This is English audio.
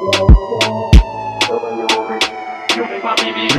You make my Baby,